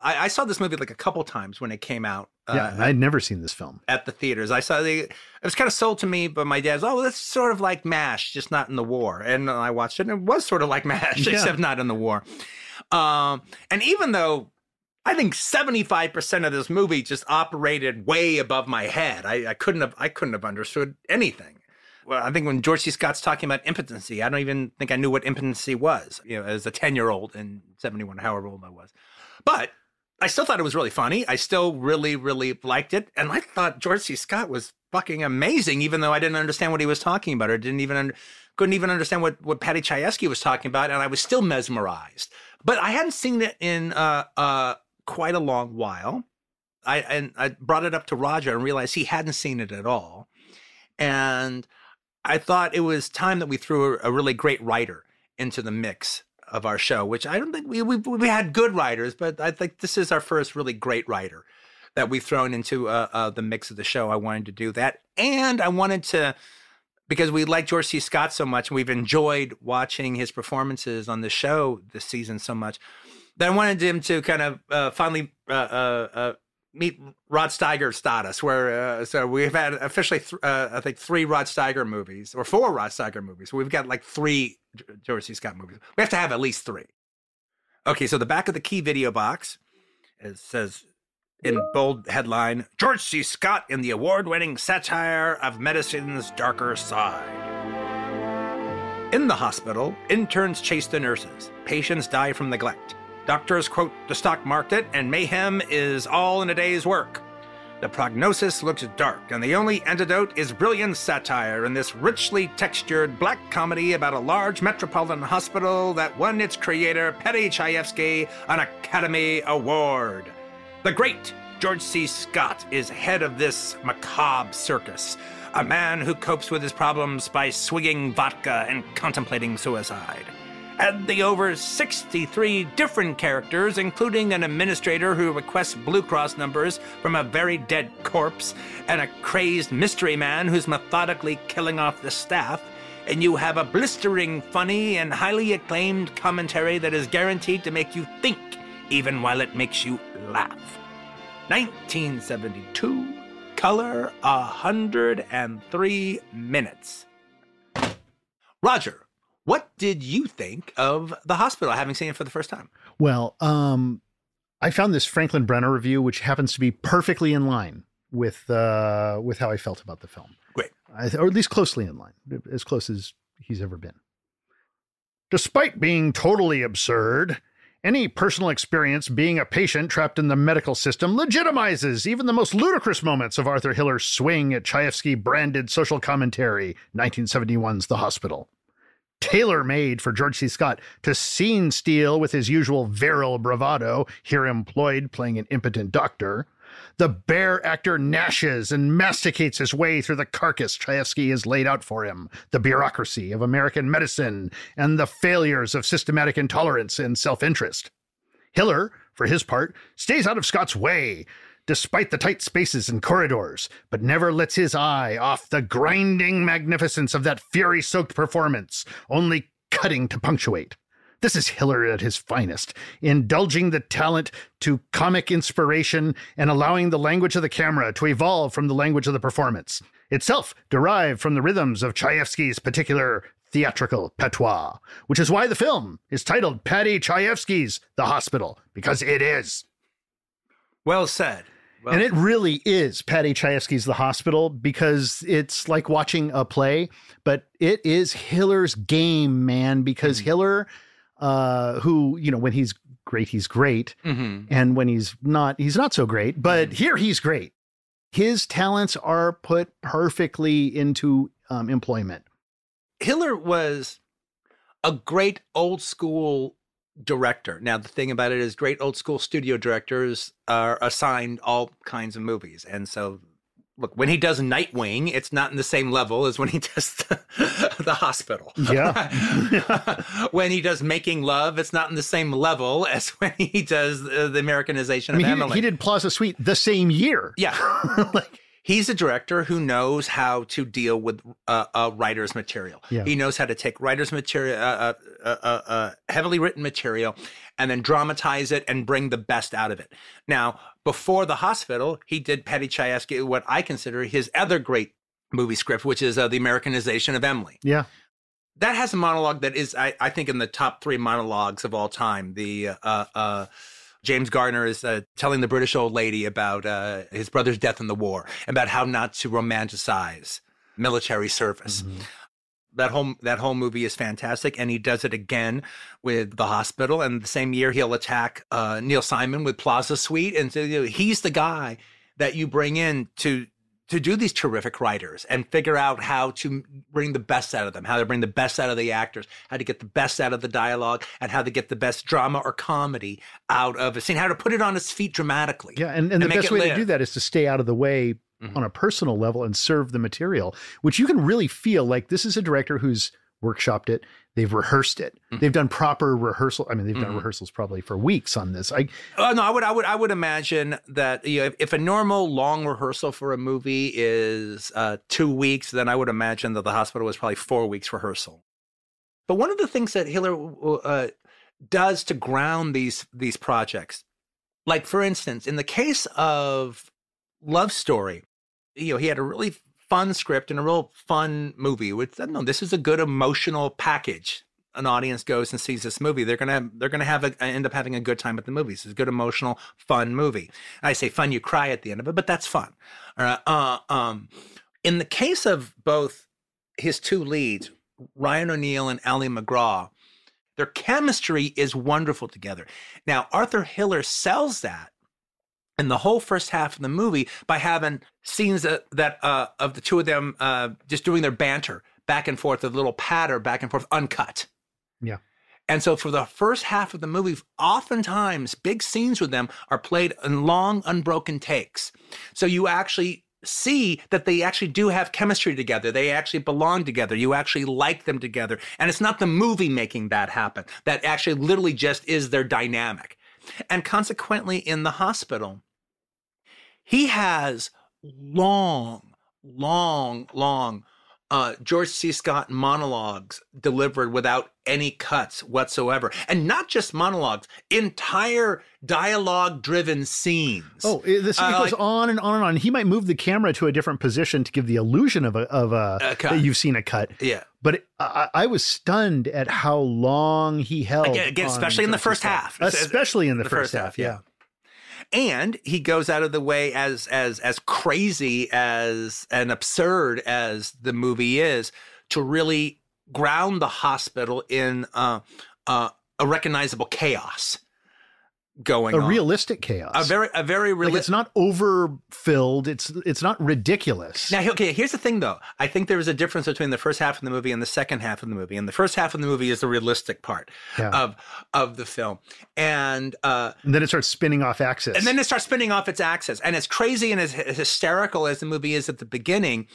I, I, saw this movie like a couple times when it came out. Yeah, uh, I'd never seen this film at the theaters. I saw the. It was kind of sold to me, but my dad's, oh, that's sort of like Mash, just not in the war. And I watched it, and it was sort of like Mash, yeah. except not in the war. Um, and even though I think 75% of this movie just operated way above my head. I, I, couldn't have I couldn't have understood anything. Well, I think when George C. Scott's talking about impotency, I don't even think I knew what impotency was, you know, as a 10-year-old in 71, however old I was. But I still thought it was really funny. I still really, really liked it. And I thought George C. Scott was fucking amazing, even though I didn't understand what he was talking about or didn't even under, couldn't even understand what, what Paddy Chayefsky was talking about. And I was still mesmerized. But I hadn't seen it in uh, uh, quite a long while. I and I brought it up to Roger and realized he hadn't seen it at all. And I thought it was time that we threw a, a really great writer into the mix of our show, which I don't think we, we, we had good writers, but I think this is our first really great writer that we've thrown into uh, uh, the mix of the show. I wanted to do that, and I wanted to because we like George C. Scott so much, and we've enjoyed watching his performances on the show this season so much that I wanted him to kind of uh, finally uh, uh, uh, meet Rod Steiger status, where uh, so we've had officially th- I think three Rod Steiger movies or four Rod Steiger movies. We've got like three George C. Scott movies. We have to have at least three. Okay, so the back of the key video box it says in bold headline George C. Scott in the award winning satire of medicine's darker side. In the hospital, interns chase the nurses. Patients die from neglect. Doctors quote the stock market, and mayhem is all in a day's work. The prognosis looks dark, and the only antidote is brilliant satire in this richly textured black comedy about a large metropolitan hospital that won its creator, Paddy Chayefsky, an Academy Award. The great George C. Scott is head of this macabre circus, a man who copes with his problems by swigging vodka and contemplating suicide the over 63 different characters, including an administrator who requests Blue Cross numbers from a very dead corpse, and a crazed mystery man who's methodically killing off the staff, and you have a blistering, funny, and highly acclaimed commentary that is guaranteed to make you think, even while it makes you laugh. 1972, color 103 minutes. Roger, what did you think of the hospital, having seen it for the first time? Well, um, I found this Franklin Brenner review, which happens to be perfectly in line with uh, with how I felt about the film. Great, I, or at least closely in line, as close as he's ever been. Despite being totally absurd, any personal experience being a patient trapped in the medical system legitimizes even the most ludicrous moments of Arthur Hiller's swing at Chayefsky branded social commentary, 1971's The Hospital tailor made for George C. Scott to scene steal with his usual virile bravado, here employed playing an impotent doctor. The bear actor gnashes and masticates his way through the carcass Chayefsky has laid out for him, the bureaucracy of American medicine, and the failures of systematic intolerance and self interest. Hiller, for his part, stays out of Scott's way, despite the tight spaces and corridors, but never lets his eye off the grinding magnificence of that fury soaked performance, only cutting to punctuate. This is Hiller at his finest, indulging the talent to comic inspiration and allowing the language of the camera to evolve from the language of the performance, itself derived from the rhythms of Chayefsky's particular theatrical patois, which is why the film is titled Paddy Chayefsky's The Hospital, because it is. Well said. Well, and it really is Paddy Chayefsky's The Hospital because it's like watching a play, but it is Hiller's game, man, because mm-hmm. Hiller, uh, who, you know, when he's great, he's great. Mm-hmm. And when he's not, he's not so great, but mm-hmm. here he's great. His talents are put perfectly into um, employment. Hiller was a great old school director. Now, the thing about it is, great old school studio directors are assigned all kinds of movies. And so, look, when he does Nightwing, it's not in the same level as when he does the, the hospital. Yeah. when he does Making Love, it's not in the same level as when he does uh, the Americanization I mean, of Emily. He did Plaza Suite the same year. Yeah. like, he's a director who knows how to deal with uh, uh, writer's material. Yeah. He knows how to take writer's material, uh, uh, uh, uh, heavily written material, and then dramatize it and bring the best out of it. Now, before the hospital, he did Paddy Chayefsky, what I consider his other great movie script, which is uh, the Americanization of Emily. Yeah. That has a monologue that is, I, I think, in the top three monologues of all time. The uh, uh, James Garner is uh, telling the British old lady about uh, his brother's death in the war, about how not to romanticize military service. Mhm. That whole that whole movie is fantastic, and he does it again with the hospital. And the same year, he'll attack uh, Neil Simon with Plaza Suite, and so you know, he's the guy that you bring in to to do these terrific writers and figure out how to bring the best out of them, how to bring the best out of the actors, how to get the best out of the dialogue, and how to get the best drama or comedy out of a scene, how to put it on its feet dramatically. Yeah, and, and, And the best way to do that is to stay out of the way Mhm. on a personal level and serve the material, which you can really feel like this is a director who's workshopped it. They've rehearsed it. Mhm. They've done proper rehearsal. I mean, they've done Mhm. rehearsals probably for weeks on this. I Oh no, I would, I would, I would imagine that you know, if, if a normal long rehearsal for a movie is uh, two weeks, then I would imagine that the hospital was probably four weeks rehearsal. But one of the things that Hiller uh, does to ground these these projects, like for instance, in the case of Love Story, you know, he had a really fun script and a real fun movie. With no, this is a good emotional package. An audience goes and sees this movie, they're gonna they're gonna have a, end up having a good time at the movies. It's a good emotional, fun movie. I say fun, you cry at the end of it, but that's fun. All right. Uh, um, in the case of both his two leads, Ryan O'Neal and Ali MacGraw, their chemistry is wonderful together. Now, Arthur Hiller sells that in the whole first half of the movie by having scenes that, that uh, of the two of them uh, just doing their banter back and forth, a little patter back and forth, uncut. Yeah. And so for the first half of the movie, oftentimes big scenes with them are played in long, unbroken takes. So you actually see that they actually do have chemistry together. They actually belong together. You actually like them together. And it's not the movie making that happen. That actually literally just is their dynamic. And consequently, in the hospital, he has long, long, long uh, George C. Scott monologues delivered without any cuts whatsoever. And not just monologues, entire dialogue driven scenes. oh, it- this Uh, goes like- on and on and on. He might move the camera to a different position to give the illusion of a of a, A cut. that you've seen a cut. yeah. But it, I, I was stunned at how long he held. Again, especially in the first half. Especially in the, first, half, yeah. And he goes out of the way as as as crazy as and absurd as the movie is to really ground the hospital in uh, uh, a recognizable chaos going A on. realistic chaos. a very a very like real. it's not overfilled. It's it's not ridiculous. Now, okay, here's the thing though. I think there is a difference between the first half of the movie and the second half of the movie. And the first half of the movie is the realistic part Yeah. of of the film. And uh and then it starts spinning off axis. and then it starts spinning off its axis. And as crazy and as, as hysterical as the movie is at the beginning,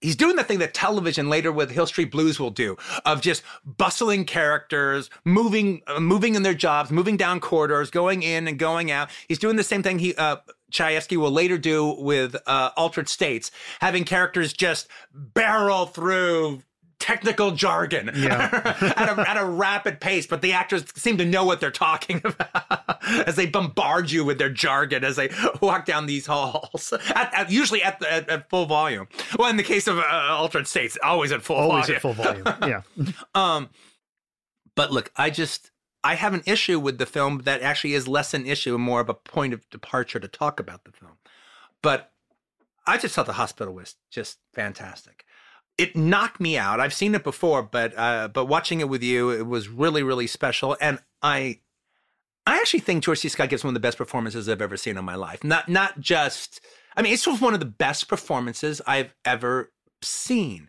he's doing the thing that television later with Hill Street Blues will do of just bustling characters, moving, uh, moving in their jobs, moving down corridors, going in and going out. He's doing the same thing he, uh, Chayefsky will later do with uh, Altered States, having characters just barrel through technical jargon Yeah. at, a, at a rapid pace, but the actors seem to know what they're talking about as they bombard you with their jargon as they walk down these halls, at, at, usually at, the, at, full volume. Well, in the case of uh, Altered States, always at full always volume. at full volume. Yeah. Um, but look, I just I have an issue with the film that actually is less an issue and more of a point of departure to talk about the film. But I just thought the hospital was just fantastic. It knocked me out. I've seen it before, but uh, but watching it with you, it was really really special. And I I actually think George C. Scott gives one of the best performances I've ever seen in my life. Not not just I mean, it's just one of the best performances I've ever seen.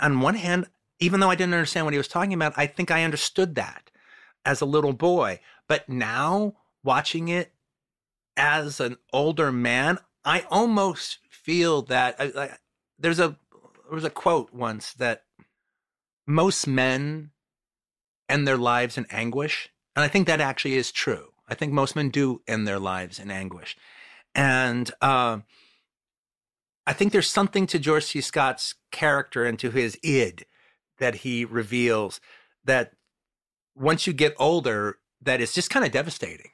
On one hand, even though I didn't understand what he was talking about, I think I understood that as a little boy. But now watching it as an older man, I almost feel that I, I, there's a there was a quote once that most men end their lives in anguish, and I think that actually is true. I think most men do end their lives in anguish, and uh, I think there's something to George C. Scott's character and to his id that he reveals that once you get older, that is just kind of devastating.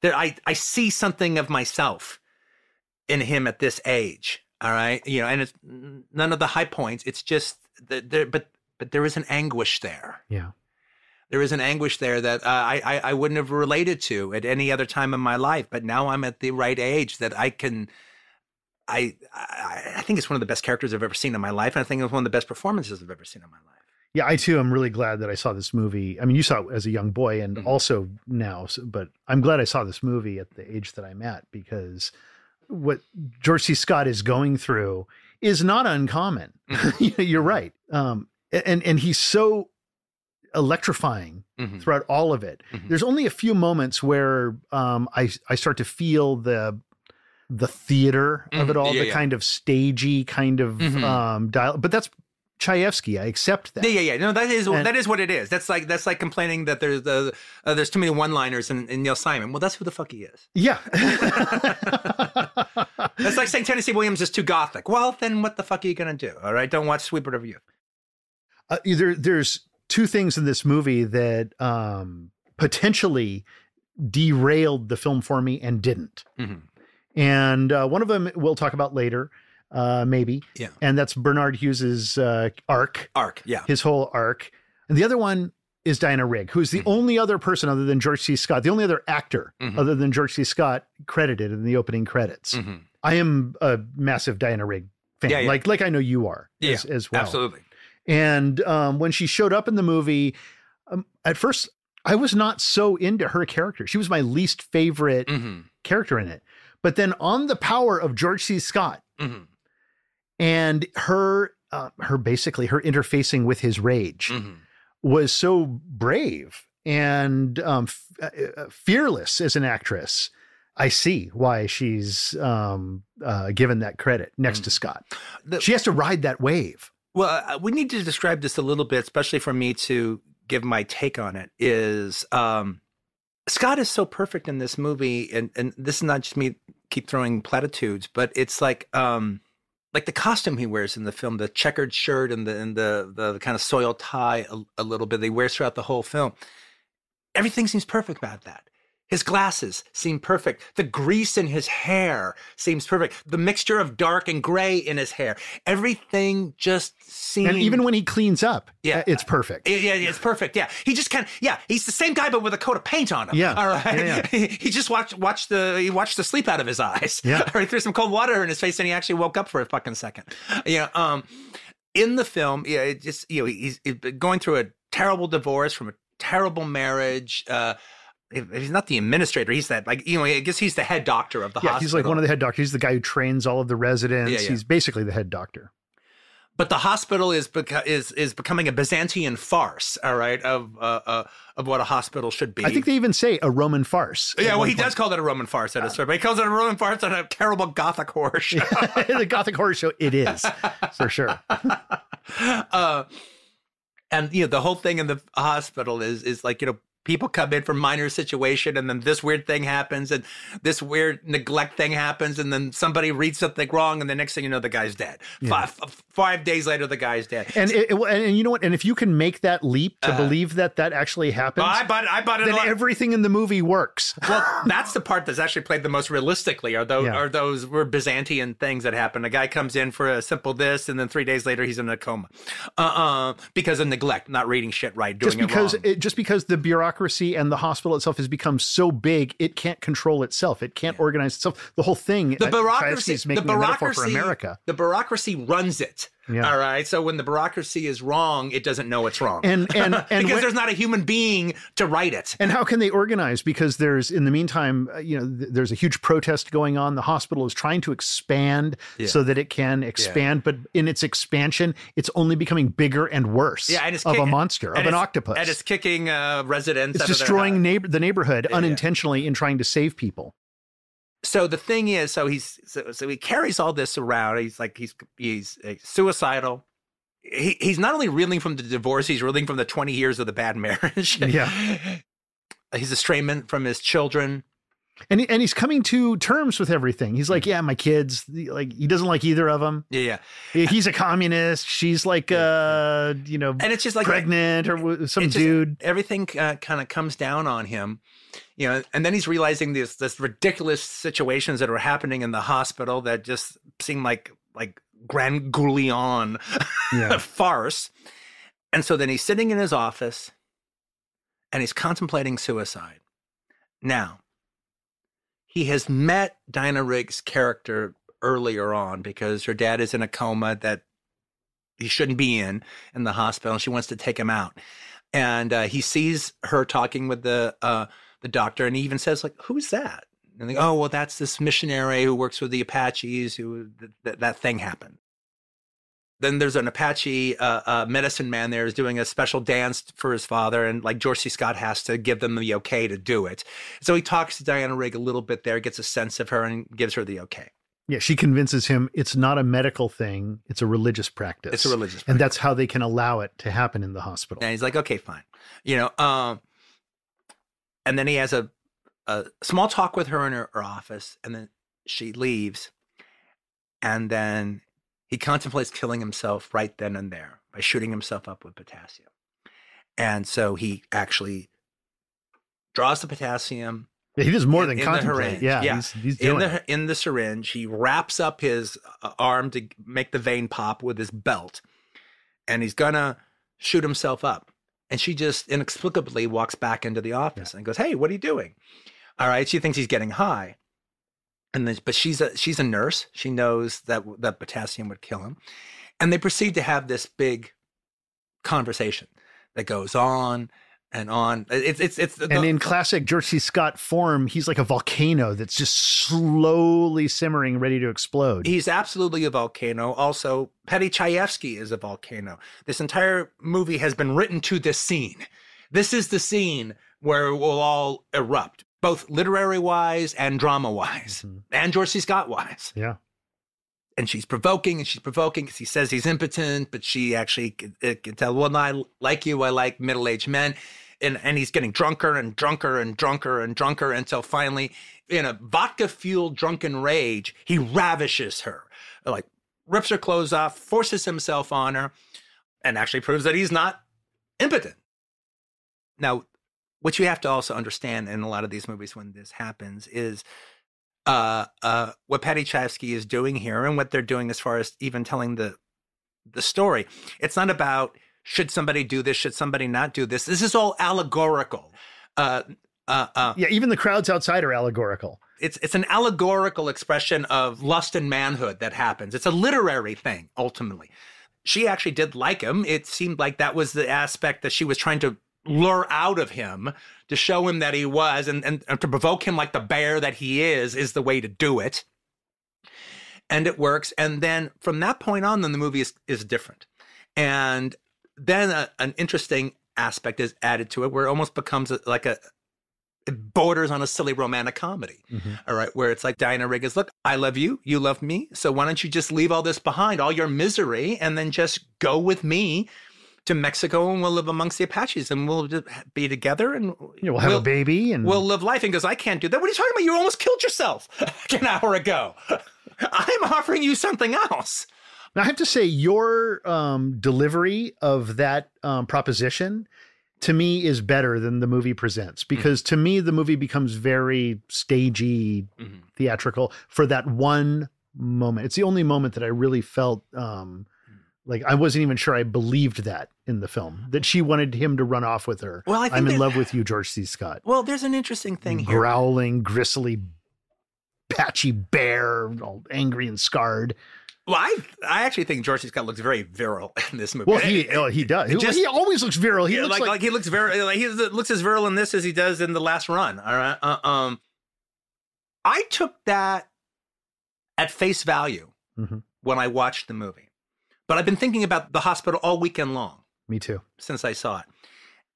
That I, I see something of myself in him at this age. All right. You know, and it's none of the high points. It's just that there, but, but there is an anguish there. Yeah. There is an anguish there that uh, I, I, I wouldn't have related to at any other time in my life. But now I'm at the right age that I can, I, I, I think it's one of the best characters I've ever seen in my life. And I think it's one of the best performances I've ever seen in my life. Yeah, I too I'm really glad that I saw this movie. I mean, you saw it as a young boy and mm-hmm. also now, but I'm glad I saw this movie at the age that I'm at because what George C. Scott is going through is not uncommon. Mm-hmm. You're right. Um, and and he's so electrifying mm-hmm. throughout all of it. Mm-hmm. There's only a few moments where um, I I start to feel the the theater of it mm-hmm. all, yeah, the yeah. kind of stagey kind of mm-hmm. um, dial. But that's Chayefsky. I accept that. Yeah, yeah, yeah. No, that is and, that is what it is. That's like that's like complaining that there's the uh, there's too many one-liners in, in, Neil Simon. Well, that's who the fuck he is. Yeah. that's like saying Tennessee Williams is too gothic. Well, then what the fuck are you gonna do? All right, don't watch Sweet Bird of Youth. Uh, there, there's two things in this movie that um, potentially derailed the film for me and didn't. Mm-hmm. And uh, one of them we'll talk about later uh, maybe. Yeah. And that's Barnard Hughes's uh, arc. Arc, yeah. His whole arc. And the other one is Diana Rigg, who's the mm-hmm. only other person other than George C. Scott, the only other actor mm-hmm. other than George C. Scott credited in the opening credits. Mm-hmm. I am a massive Diana Rigg fan, yeah, yeah. like like I know you are yeah, as, as well. Absolutely. And um, when she showed up in the movie, um, at first I was not so into her character. She was my least favorite mm-hmm. character in it. But then on the power of George C. Scott, mm-hmm and her uh, her basically her interfacing with his rage mm-hmm. was so brave and um, f- uh, uh, fearless as an actress. I see why she's um, uh, given that credit next mm-hmm. to Scott. The, she has to ride that wave. Well, uh, we need to describe this a little bit, especially for me to give my take on it. Is um, Scott is so perfect in this movie, and and this is not just me keep throwing platitudes, but it's like um, like the costume he wears in the film, the checkered shirt and the and the the, kind of soiled tie a, a, little bit. They wears throughout the whole film. Everything seems perfect about that. His glasses seem perfect. The grease in his hair seems perfect. The mixture of dark and gray in his hair. Everything just seems. And even when he cleans up, yeah, it's perfect. Yeah, yeah it's perfect. Yeah, he just kind of yeah, he's the same guy but with a coat of paint on him. Yeah, all right. Yeah, yeah. he just watched watched the he watched the sleep out of his eyes. Yeah, or he threw some cold water in his face and he actually woke up for a fucking second. Yeah, um, in the film, yeah, it just you know he's, he's going through a terrible divorce from a terrible marriage. Uh, he's not the administrator. He's that like you know I guess he's the head doctor of the yeah, hospital. He's like one of the head doctors. He's the guy who trains all of the residents. Yeah, yeah. He's basically the head doctor. But the hospital is beca- is is becoming a Byzantine farce. All right, of uh, uh, of what a hospital should be. I think they even say a Roman farce. Yeah, well, he point. does call it a Roman farce at a certain, but he calls it a Roman farce on a terrible Gothic horror show. the Gothic horror show, it is for sure. uh, and you know the whole thing in the hospital is is like you know people come in from minor situation and then this weird thing happens and this weird neglect thing happens and then somebody reads something wrong and the next thing you know the guy's dead. Yeah. five, five days later the guy's dead. And it, and you know what? And if you can make that leap to uh, believe that that actually happens I bought, I bought it then everything in the movie works. Well that's the part that's actually played the most realistically are those yeah. are those were Byzantine things that happen. A guy comes in for a simple this and then three days later he's in a coma. Uh-uh because of neglect not reading shit right doing just because it, it just because the bureaucracy bureaucracy and the hospital itself has become so big it can't control itself. It can't yeah. organize itself. The whole thing. The uh, bureaucracy is making the bureaucracy, for America. The bureaucracy runs it. Yeah. All right. So when the bureaucracy is wrong, it doesn't know it's wrong. And and, and because when, there's not a human being to write it. And how can they organize? Because there's in the meantime, uh, you know, th- there's a huge protest going on. The hospital is trying to expand yeah. so that it can expand, yeah. but in its expansion, it's only becoming bigger and worse. Yeah, and it's of a monster, of an octopus, and it's kicking uh, residents. It's destroying neighbor the neighborhood unintentionally in trying to save people so the thing is, so he's so, so he carries all this around. He's like he's he's suicidal he, he's not only reeling from the divorce, he's reeling from the 20 years of the bad marriage. Yeah. he's estranged from his children. and he, and he's coming to terms with everything. He's like, yeah, my kids, like he doesn't like either of them. Yeah, yeah. He's a communist. She's like, uh, you know, And it's just like pregnant or w- some it just- dude. everything uh, kind of comes down on him you know and then he's realizing these this ridiculous situations that are happening in the hospital that just seem like like Grand Guignol Yeah. farce. And so then he's sitting in his office and he's contemplating suicide. Now he has met Diana Rigg's character earlier on because her dad is in a coma that he shouldn't be in in the hospital and she wants to take him out. And uh, he sees her talking with the uh, the doctor, and he even says like, "Who's that?" And they go, "Oh, well, that's this missionary who works with the Apaches. Who th- th- that thing happened." Then there's an Apache uh, uh, medicine man there is doing a special dance for his father, and like George C. Scott has to give them the okay to do it. So he talks to Diana Rigg a little bit there, gets a sense of her, and gives her the okay. Yeah, she convinces him it's not a medical thing; it's a religious practice. It's a religious, and that's how they can allow it to happen in the hospital. And he's like, okay, fine. You know, um, and then he has a, a small talk with her in her, her office, and then she leaves. And then he contemplates killing himself right then and there by shooting himself up with potassium. And so he actually draws the potassium Yeah, he does more in- than in the contemplate. syringe, yeah, yeah. he's, he's in doing the it. in the syringe. He wraps up his uh, arm to make the vein pop with his belt, and he's gonna shoot himself up. And she just inexplicably walks back into the office and goes, "Hey, what are you doing?" All right, she thinks he's getting high, and then but she's a she's a nurse. She knows that that potassium would kill him, and they proceed to have this big conversation that goes on and on. It's it's it's the, And in classic George C. Scott form, he's like a volcano that's just slowly simmering, ready to explode. He's absolutely a volcano. Also, Paddy Chayefsky is a volcano. This entire movie has been written to this scene. This is the scene where it will all erupt, both literary wise and drama wise, Mhm. and George C. Scott wise. yeah. And she's provoking and she's provoking because he says he's impotent, but she actually can, can tell, well, I like you. I like middle aged men. And, and he's getting drunker and drunker and drunker and drunker until finally, in a vodka fueled drunken rage, he ravishes her, like rips her clothes off, forces himself on her, and actually proves that he's not impotent. Now, what you have to also understand in a lot of these movies when this happens is uh, uh, what Paddy Chayefsky is doing here and what they're doing as far as even telling the the story. It's not about should somebody do this, should somebody not do this. This is all allegorical. Uh, uh, uh, Yeah, even the crowds outside are allegorical. it's it's an allegorical expression of lust and manhood that happens. It's a literary thing ultimately. She actually did like him. It seemed like that was the aspect that she was trying to lure out of him to show him that he was and, and, and to provoke him like the bear that he is is the way to do it. And it works. And then from that point on, then the movie is, is different. And then a, an interesting aspect is added to it where it almost becomes a, like a, it borders on a silly romantic comedy. Mm-hmm. All right, where it's like Diana Rigg is, look, I love you, you love me, so why don't you just leave all this behind, all your misery, and then just go with me to Mexico and we'll live amongst the Apaches and we'll just be together and You know, we'll have a baby and we'll live life. And goes, I can't do that. What are you talking about? You almost killed yourself an hour ago. I'm offering you something else. Now, I have to say, your um, delivery of that um, proposition to me is better than the movie presents because to me, the movie becomes very stagey, Mhm. theatrical for that one moment. It's the only moment that I really felt um, like I wasn't even sure I believed that in the film that she wanted him to run off with her. Well, I think I'm in love with you, George C. Scott. Well, there's an interesting thing here. Growling, gristly, patchy bear, all angry and scarred. Well, I I actually think George C. Scott looks very virile in this movie. Well, he oh, he does. He, Just- he always looks virile. He Yeah, looks like, like, like he looks very like he looks as virile in this as he does in the last run. All right. Uh, um, I took that at face value Mhm. when I watched the movie, but I've been thinking about the hospital all weekend long me too. since I saw it,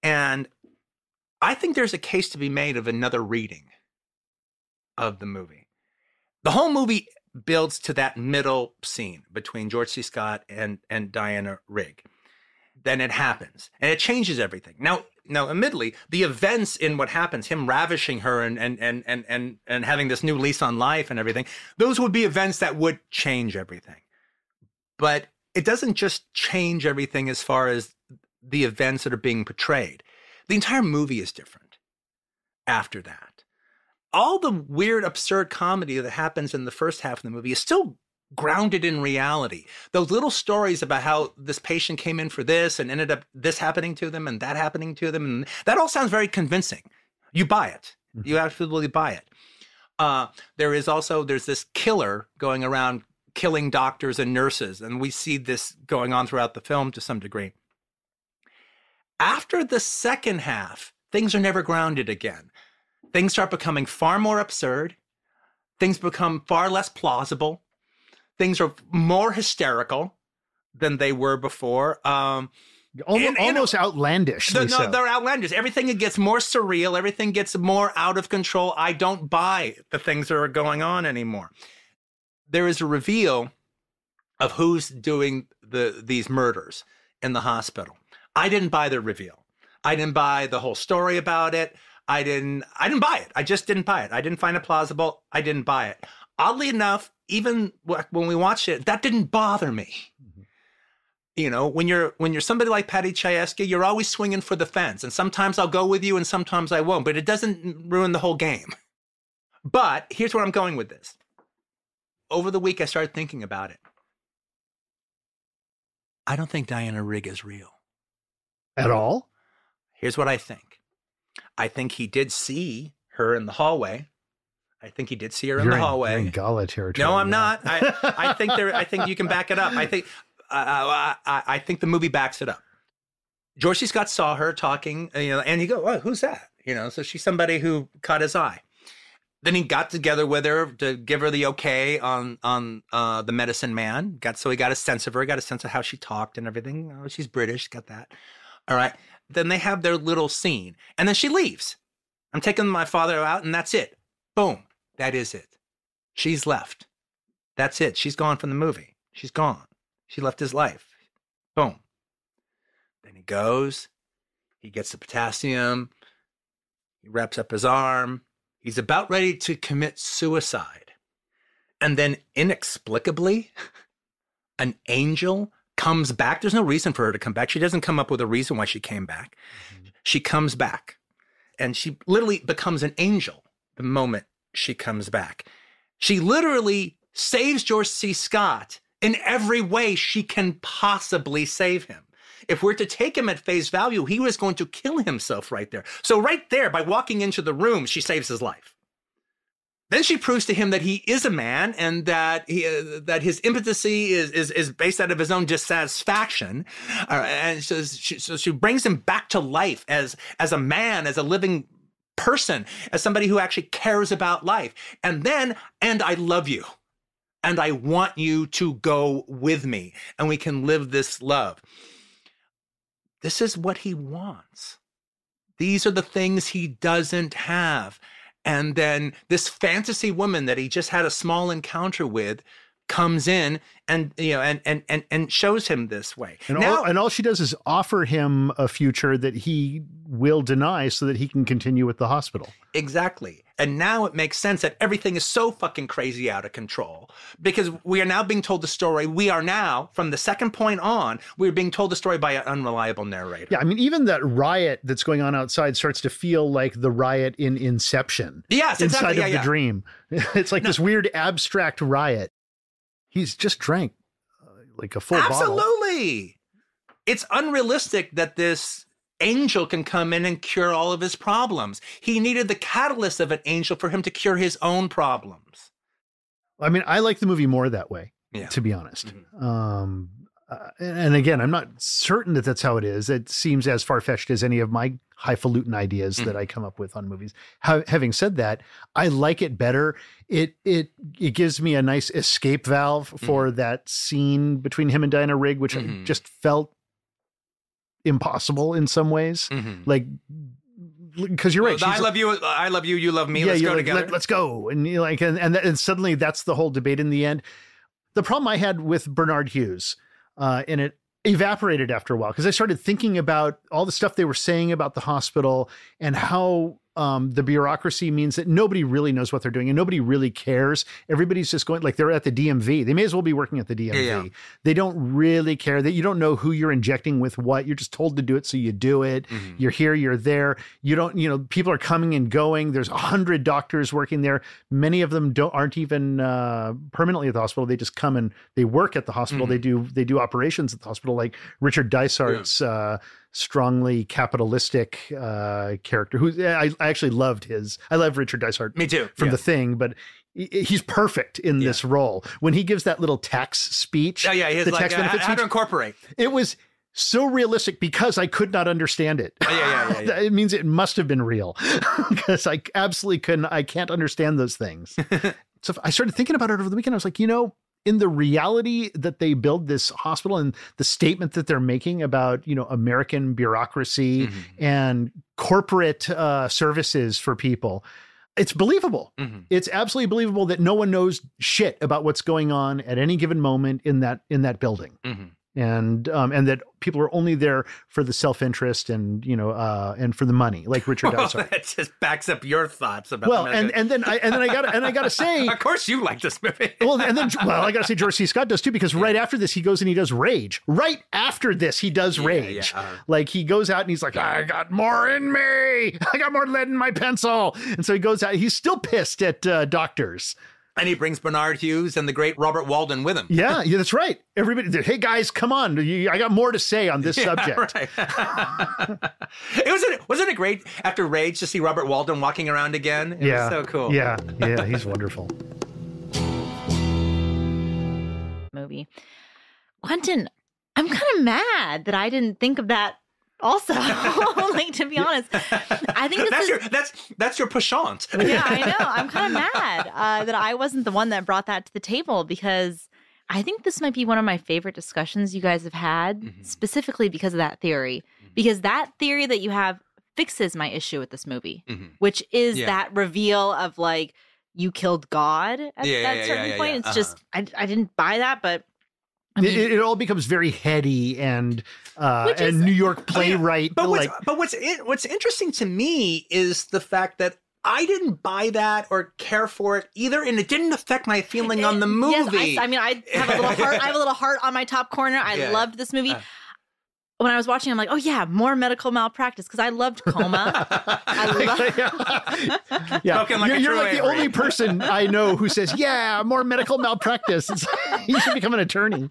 and I think there's a case to be made of another reading of the movie. The whole movie builds to that middle scene between George C. Scott and and Diana Rigg. then it happens and it changes everything. Now, now, admittedly, the events in what happens, him ravishing her and and and and and and having this new lease on life and everything, those would be events that would change everything. But it doesn't just change everything as far as the events that are being portrayed. The entire movie is different after that. All the weird, absurd comedy that happens in the first half of the movie is still grounded in reality. Those little stories about how this patient came in for this and ended up this happening to them and that happening to them, and that all sounds very convincing. You buy it. Mm-hmm. You absolutely buy it. Uh, there is also there's this killer going around killing doctors and nurses, and we see this going on throughout the film to some degree. After the second half, things are never grounded again. Things start becoming far more absurd. Things become far less plausible things are more hysterical than they were before. Um, almost, and, almost outlandish. They're, no, they're outlandish. Everything gets more surreal. Everything gets more out of control. I don't buy the things that are going on anymore. There is a reveal of who's doing the these murders in the hospital. I didn't buy the reveal. I didn't buy the whole story about it. I didn't I didn't buy it. I just didn't buy it. I didn't find it plausible. I didn't buy it. Oddly enough, even when we watched it, that didn't bother me. Mm-hmm. You know, when you're when you're somebody like Paddy Chayefsky, you're always swinging for the fence, and sometimes I'll go with you, and sometimes I won't. But it doesn't ruin the whole game. But here's where I'm going with this. Over the week, I started thinking about it. I don't think Diana Rigg is real at all. Here's what I think. I think he did see her in the hallway I think he did see her in you're the hallway. In, in Gala territory. No, I'm not. I, I think there. I think you can back it up. I think. Uh, uh I, I think the movie backs it up. George C. Scott saw her talking, you know, and he go, "Oh, who's that?" You know, so she's somebody who caught his eye. Then he got together with her to give her the okay on on uh, the medicine man. Got so he got a sense of her, got a sense of how she talked and everything. Oh, she's British, got that. All right. Then they have their little scene, and then she leaves. I'm taking my father out, and that's it. Boom. That is it. She's left. That's it. She's gone from the movie. She's gone. She left his life. Boom. Then he goes, he gets the potassium, he wraps up his arm, he's about ready to commit suicide. And then inexplicably, an angel comes back. There's no reason for her to come back. She doesn't come up with a reason why she came back. Mm-hmm. She comes back and she literally becomes an angel the moment she comes back. She literally saves George C. Scott in every way she can possibly save him. If we're to take him at face value, he was going to kill himself right there. So, right there, by walking into the room, she saves his life. Then she proves to him that he is a man and that he, uh, that his impotency is, is, is based out of his own dissatisfaction. Uh, and so she, so she brings him back to life as, as a man, as a living person, as somebody who actually cares about life. And then, and I love you. And I want you to go with me and we can live this love. This is what he wants. These are the things he doesn't have. And then this fantasy woman that he just had a small encounter with comes in and you know and and and, and shows him this way and now, all, and all she does is offer him a future that he will deny so that he can continue with the hospital exactly and now it makes sense that everything is so fucking crazy out of control because we are now being told the story. We are now, from the second point on, we're being told the story by an unreliable narrator. Yeah, I mean, even that riot that's going on outside starts to feel like the riot in Inception. Yes, inside exactly. of yeah, the yeah. dream. It's like no. this weird abstract riot he's just drank uh, like a full Absolutely. bottle. Absolutely. It's unrealistic that this angel can come in and cure all of his problems. He needed the catalyst of an angel for him to cure his own problems. I mean, I like the movie more that way, yeah. to be honest. Mm-hmm. Um, uh, and again, I'm not certain that that's how it is. It seems as far fetched as any of my highfalutin ideas mm-hmm. that I come up with on movies. How, having said that, I like it better. It it it gives me a nice escape valve for mm-hmm. that scene between him and Diana Rigg, which mm-hmm. just felt impossible in some ways. Mm-hmm. Like because you're right. I love you. I love you. You love me. Yeah, let's go like, together. Let, us go. And you like, and, and and suddenly that's the whole debate in the end. The problem I had with Barnard Hughes uh, and it evaporated after a while because I started thinking about all the stuff they were saying about the hospital and how um, the bureaucracy means that nobody really knows what they're doing and nobody really cares. Everybody's just going like they're at the DMV. They may as well be working at the DMV. Yeah, yeah. They don't really care that you don't know who you're injecting with what. You're just told to do it, so you do it. Mhm. You're here, you're there. You don't, you know, people are coming and going. There's a hundred doctors working there. Many of them don't aren't even uh, permanently at the hospital. They just come and they work at the hospital. Mhm. They do they do operations at the hospital, like Richard Dysart's uh, strongly capitalistic uh, character. Who I, I actually loved his. I love Richard Dysart Me too. from yeah. the thing, but he's perfect in Yeah. this role when he gives that little tax speech. Oh yeah, he's the like tax uh, benefit how to incorporate. It was so realistic because I could not understand it. Oh, yeah, yeah, yeah. it means it must have been real because I absolutely couldn't. I can't understand those things. so I started thinking about it over the weekend. I was like, you know, in the reality that they build this hospital and the statement that they're making about you know American bureaucracy Mhm. and corporate uh, services for people, it's believable. Mhm. It's absolutely believable that no one knows shit about what's going on at any given moment in that in that building Mhm. And um, and that people are only there for the self interest and you know uh, and for the money, like Richard Well, Dysart. that just backs up your thoughts about. well, and and then I and then I got and I got to say. of course you like this movie. Well, and then well, I got to say George C. Scott does too because right after this he goes and he does Rage. Right after this he does Yeah, Rage. yeah, uh-huh. Like he goes out and he's like, I got more in me. I got more lead in my pencil. And so he goes out. He's still pissed at uh, doctors. And he brings Barnard Hughes and the great Robert Walden with him. Yeah, yeah, that's right. Everybody, hey guys, come on. You- I got more to say on this subject. Right. it wasn't wasn't it great after Rage to see Robert Walden walking around again? It yeah, was so cool. Yeah, yeah, he's wonderful. movie. Quentin, I'm kind of mad that I didn't think of that also. like to be honest, I think this that's is your that's that's your pushant. yeah, I know. I'm kind of mad uh, that I wasn't the one that brought that to the table because I think this might be one of my favorite discussions you guys have had, Mhm. specifically because of that theory. Mhm. Because that theory that you have fixes my issue with this movie, Mhm. which is Yeah. that reveal of like you killed God at Yeah, that yeah, certain point. It's Uh-huh. just I, I didn't buy that, but I mean, it, it all becomes very heady and uh, Which is- and New York Oh, yeah. playwright. But what's like, but what's in, what's interesting to me is the fact that I didn't buy that or care for it either, and it didn't affect my feeling on the movie. Yes, I, I mean, I have a little heart. I have a little heart on my top corner. I Yeah. loved this movie. Uh. When I was watching, I'm like, oh yeah, more medical malpractice because I loved Coma. I yeah, yeah. Like you're you're like the Avery. only person I know who says, "Yeah, more medical malpractice." You should become an attorney.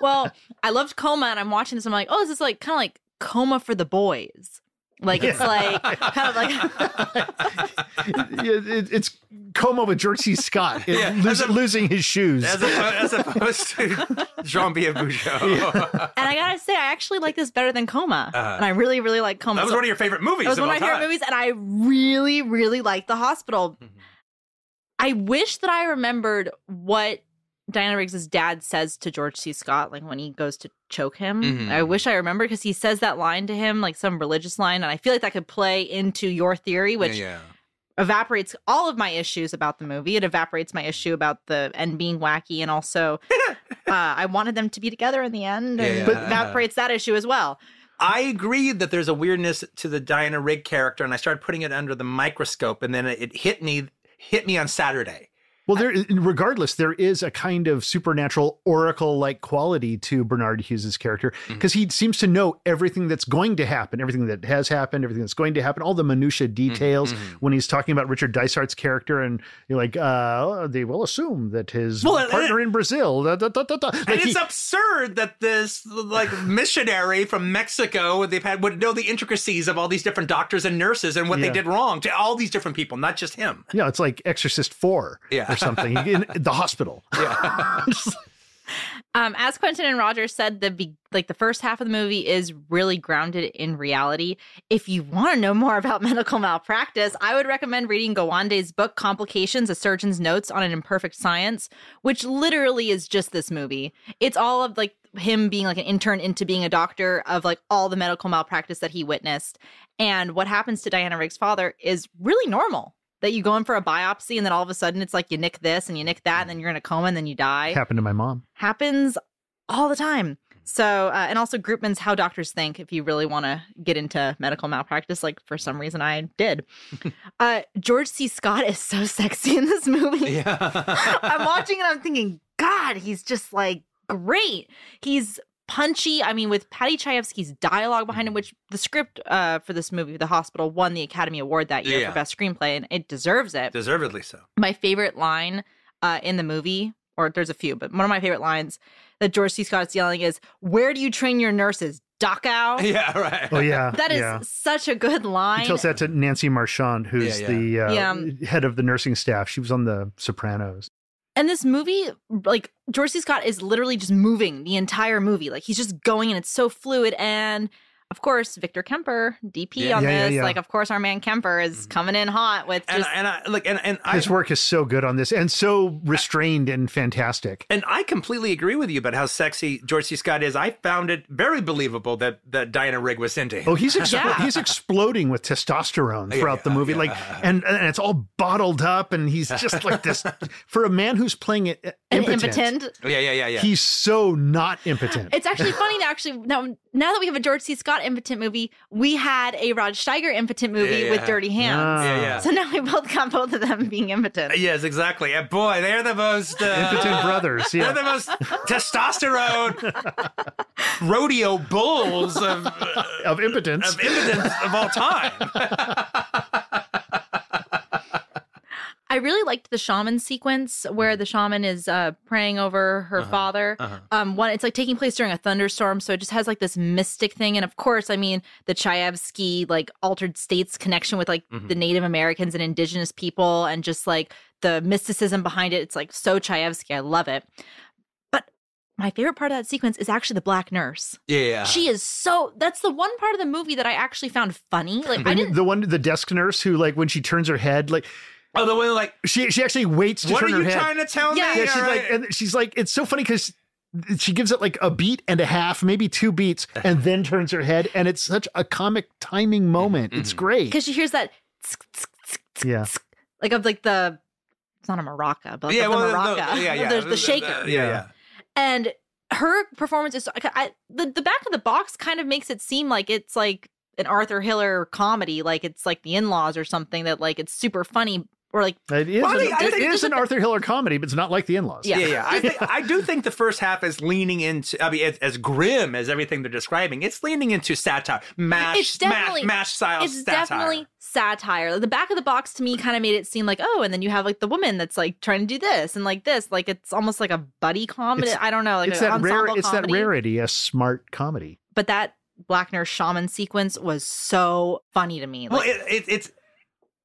well, I loved Coma, and I'm watching this. I'm like, oh, this is like kind of like Coma for the boys. Like it's like kind of like Yeah, it, it's coma with George C. Scott it- Yeah, lose- a- losing his shoes. as, opposed, as opposed to Geneviève Bujold. and I gotta say, I actually like this better than Coma, Uh-huh. and I really, really like Coma. That was So- one of your favorite movies. That was of one of my favorite movies, and I really, really liked The Hospital. Mhm. I wish that I remembered what Diana Riggs's dad says to George C. Scott, like when he goes to choke him. Mhm. I wish I remember because he says that line to him, like some religious line, and I feel like that could play into your theory, which yeah, evaporates all of my issues about the movie. It evaporates my issue about the end being wacky, and also uh, I wanted them to be together in the end, and Yeah, yeah. evaporates that issue as well. I agreed that there's a weirdness to the Diana Rigg character, and I started putting it under the microscope, and then it hit me hit me on Saturday. Well, there, regardless, there is a kind of supernatural oracle-like quality to Barnard Hughes's character Mm-hmm. because he seems to know everything that's going to happen, everything that has happened, everything that's going to happen, all the minutia details. mhm. When he's talking about Richard Dysart's character, and you're like, uh, they will assume that his Well, partner in Brazil, da, da, da, da. And Like it's he- absurd that this like missionary from Mexico they've had would know the intricacies of all these different doctors and nurses and what they did wrong to all these different people, not just him. yeah, it's like Exorcist Four Yeah. Or something in the hospital. Yeah. Um, as Quentin and Roger said, the be- like the first half of the movie is really grounded in reality. If you want to know more about medical malpractice, I would recommend reading Gawande's book "Complications: A Surgeon's Notes on an Imperfect Science," which literally is just this movie. It's all of like him being like an intern into being a doctor of like all the medical malpractice that he witnessed, and what happens to Diana Rigg's father is really normal. That you go in for a biopsy and then all of a sudden it's like you nick this and you nick that and then you're in a coma and then you die Happened to my mom. happens all the time. So, uh, and also Groopman's How Doctors Think, if you really want to get into medical malpractice, like for some reason I did. uh, George C. Scott is so sexy in this movie. Yeah. I'm watching and I'm thinking, God, he's just like great. He's punchy. I mean, with Paddy Chayefsky's dialogue behind him, which the script uh, for this movie, The Hospital, won the Academy Award that year Yeah. for Best Screenplay, and it deserves it. Deservedly so. my favorite line uh, in the movie, or there's a few, but one of my favorite lines that George C. Scott's yelling is, "Where do you train your nurses, Dachau?" Yeah, right. Oh yeah, That is yeah. such a good line. He line. tells that to Nancy Marchand, who's Yeah, the uh, Yeah. head of the nursing staff. She was on The Sopranos. And this movie, like George C. Scott is literally just moving the entire movie. Like he's just going and it's so fluid. And of course, Victor Kemper, DP Yeah. on Yeah, yeah, this. yeah. Like, of course, our man Kemper is Mhm. coming in hot with And, just. and I look and, and I His work is so good on this and so restrained and fantastic. and I completely agree with you about how sexy George C. Scott is. I found it very believable that that Diana Rigg was into him. Oh, he's expl- Yeah. he's exploding with testosterone Yeah, throughout the movie, yeah. like, and and it's all bottled up, and he's just like this. For a man who's playing it uh, an impotent, impotent. yeah, yeah, yeah, yeah. he's so not impotent. It's actually funny to actually now now that we have a George C. Scott impotent movie, we had a Rod Steiger impotent movie Yeah, with. Dirty Hands. Ah. yeah, yeah. So now we both got both of them being impotent. Yes, exactly. And boy, they're the most uh, impotent brothers. They're the most testosterone rodeo bulls of, uh, of impotence. of impotence of all time. I really liked the shaman sequence where the shaman is uh, praying over her Uh-huh. father. Uh-huh. Um, one, it's like taking place during a thunderstorm, so it just has like this mystic thing. And of course, I mean the Chayefsky like altered states connection with like Mhm. the Native Americans and indigenous people, and just like the mysticism behind it. It's like so Chayefsky. I love it. But my favorite part of that sequence is actually the black nurse. Yeah, yeah. She is so. That's the one part of the movie that I actually found funny. Like I didn't. the one, the desk nurse who, like, when she turns her head, like oh, the one like, she she actually waits to what are turn her you head. trying to tell Yeah. me? yeah, she's All like, and she's like, it's so funny because she gives it like a beat and a half, maybe two beats, and then turns her head, and it's such a comic timing moment. It's Mhm. great. because she hears that tsk, tsk, tsk, tsk, Yeah. like of like the it's not a maraca, but like yeah, well, the the- maraca, the- yeah, yeah, the, the shaker, yeah, yeah. and her performance is I, I, the the back of the box kind of makes it seem like it's like an Arthur Hiller comedy, like it's like The In Laws or something that like it's super funny or like It is, Well, I an, think- I think is an a- Arthur Hiller comedy, but it's not like The In-Laws. Yeah. Yeah, yeah. I, think, I do think the first half is leaning into. I mean, it's as grim as everything they're describing. It's leaning into satire, mash, It's definitely- mash, mash style it's satire. definitely satire. The back of the box to me kind of made it seem like oh, and then you have like the woman that's like trying to do this and like this, like it's almost like a buddy comedy. It's- I don't know, like it's an that rare. ensemble It's that rarity, a smart comedy. But that Black Nurse Shaman sequence was so funny to me. Well, Like, it, it, it's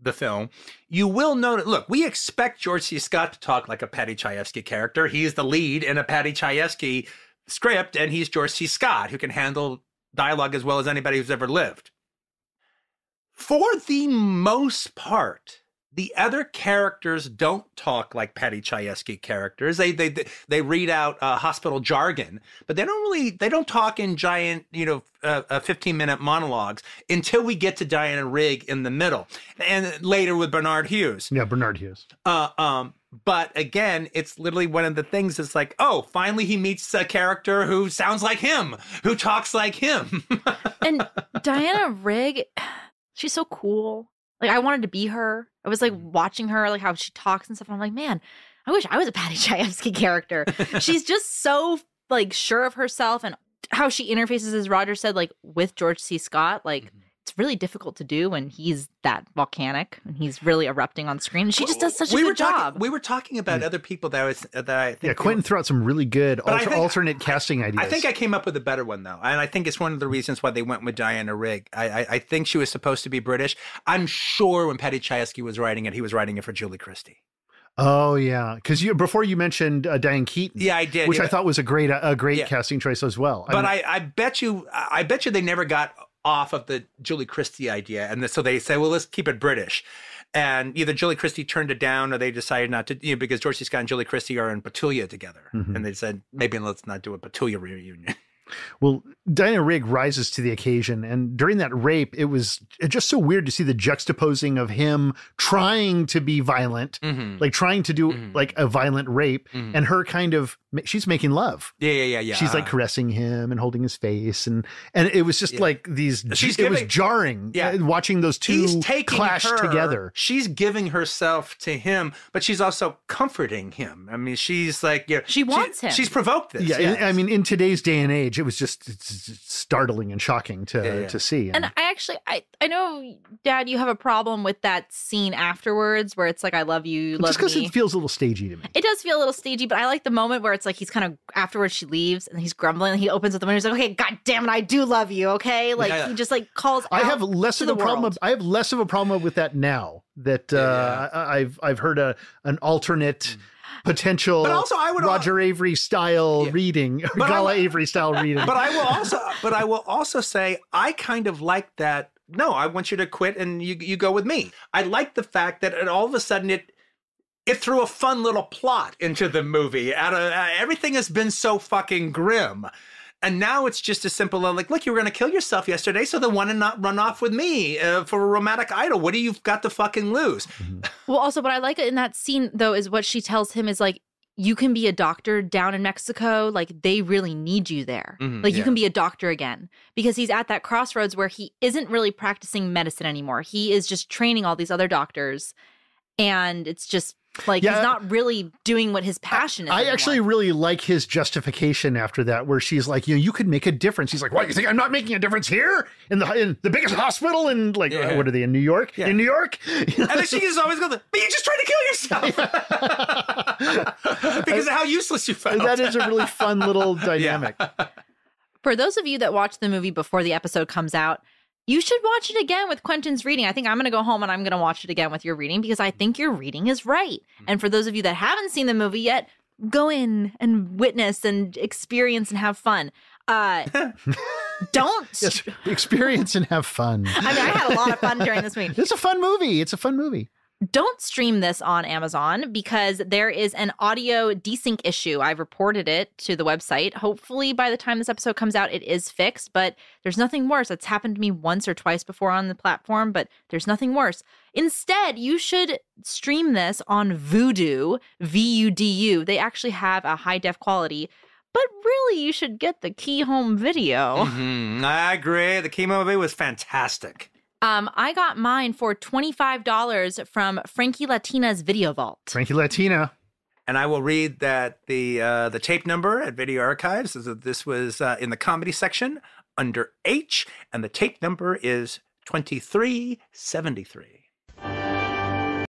the film, you will note. Look, we expect George C. Scott to talk like a Paddy Chayefsky character. He's the lead in a Paddy Chayefsky script, and he's George C. Scott, who can handle dialogue as well as anybody who's ever lived. For the most part, the other characters don't talk like Paddy Chayefsky characters. They they they read out uh, hospital jargon, but they don't really they don't talk in giant you know uh, uh, 15 minute monologues until we get to Diana Rigg in the middle, and later with Barnard Hughes. yeah, Barnard Hughes. Uh, um, but again, it's literally one of the things. It's like, oh, finally he meets a character who sounds like him, who talks like him. and Diana Rigg, she's so cool. Like I wanted to be her. I was like watching her, like how she talks and stuff. And I'm like, man, I wish I was a Paddy Chayefsky character. She's just so like sure of herself and how she interfaces, as Roger said, like with George C. Scott. Like Mhm. It's really difficult to do when he's that volcanic and he's really erupting on screen. She just does such a we good were talking, job. We were talking about other people that I was that I think Yeah, Quentin were- threw out some really good alter, think- alternate casting ideas. I think I came up with a better one though, and I think it's one of the reasons why they went with Diana Rigg. I, I, I think she was supposed to be British. I'm sure when Paddy Chayefsky was writing it, he was writing it for Julie Christie. Oh yeah, because you before you mentioned uh, Diane Keaton, Yeah, I did. which yeah. I thought was a great a great Yeah. casting choice as well. but mean, I, I bet you, I bet you, they never got off of the Julie Christie idea, and so they say, well, let's keep it British. and either Julie Christie turned it down or they decided not to, you know, because George C. Scott and Julie Christie are in Petulia together, Mhm. and they said maybe let's not do a Petulia reunion. Well, Diana Rigg rises to the occasion, and during that rape, it was just so weird to see the juxtaposing of him trying to be violent, Mm-hmm. like trying to do Mhm. like a violent rape, Mhm. and her kind of she's making love. Yeah, yeah, yeah, yeah. She's like caressing him and holding his face, and and it was just Yeah. like these. She's it was jarring. Yeah. uh, watching those two he's taking clash her, together. She's giving herself to him, but she's also comforting him. I mean, she's like, yeah, She wants him. She's provoked this. Yeah, yes. I mean, in today's day and age, it was just it's, it's startling and shocking to Yeah, yeah. to see. And I actually, I, I know, Dad, you have a problem with that scene afterwards where it's like, I love you, you love just because it feels a little stagey to me. It does feel a little stagey, but I like the moment where it's like he's kind of afterwards she leaves and he's grumbling and he opens up the window. He's like, "Okay, god damn it, I do love you." Okay, like Yeah. he just like calls. I out have less to of a the problem. Of, I have less of a problem with that now that Yeah, uh, I- I've I've heard a an alternate potential, But also, I would al- Roger Avary style Yeah. reading, or But I Gala Avary style reading. but I will also, but I will also say, I kind of like that. No, I want you to quit and you you go with me. I like the fact that it, all of a sudden it it threw a fun little plot into the movie. Out of uh, everything has been so fucking grim. And now it's just as simple as like, look, you were going to kill yourself yesterday, so then why not run off with me uh, for a romantic idol? What do you got to fucking lose? Well, also, what I like in that scene though is what she tells him is like, you can be a doctor down in Mexico. Like they really need you there. Mhm, like you yeah. can be a doctor again because he's at that crossroads where he isn't really practicing medicine anymore. He is just training all these other doctors, and it's just like Yeah. he's not really doing what his passion is. I anymore. actually really like his justification after that, where she's like, you know, you could make a difference. He's like, what? You think I'm not making a difference here in the in the biggest hospital in like Yeah. what are they in New York? Yeah. In New York? And then she just always goes, but you just tried to kill yourself because of how useless you felt. that is a really fun little dynamic. For those of you that watch the movie before the episode comes out, you should watch it again with Quentin's reading. I think I'm going to go home and I'm going to watch it again with your reading because I think your reading is right. And for those of you that haven't seen the movie yet, go in and witness and experience and have fun. Uh, don't. Yes, experience and have fun. I mean, I had a lot of fun during this movie. It's a fun movie. It's a fun movie. Don't stream this on Amazon because there is an audio desync issue. I've reported it to the website. Hopefully, by the time this episode comes out, it is fixed, but there's nothing worse. It's happened to me once or twice before on the platform, but there's nothing worse. Instead, you should stream this on Vudu, V U D U. They actually have a high def quality, but really, you should get the Kino video. Mhm, I agree. The chemo movie was fantastic. Um, I got mine for $25 from Frankie Latina's Video Vault. Frankie Latina. And I will read that the uh, the tape number at Video Archives is that this was uh, in the comedy section under H, and the tape number is twenty three seventy three.